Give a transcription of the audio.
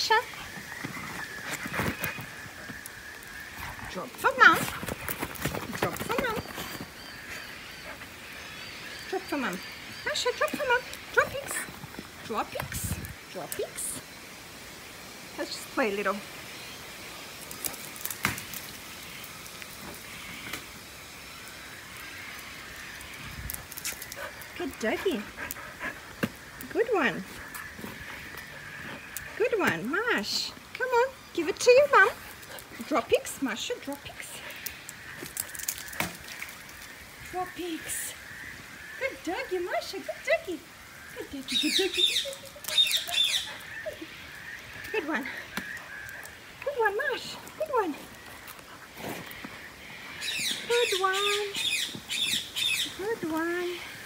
Masha. Drop for mom. Drop for mom. Drop for mom. Masha, drop for mom. Droppings. Droppings. Droppings. Let's just play a little. Good doggy. Good one. One, Mash. Come on, give it to your mum. Droppings, Masha, droppings. Droppings. Good doggy, Masha, good doggy. Good doggy, good doggy. Good one. Good one, Mash. Good one. Good one. Good one.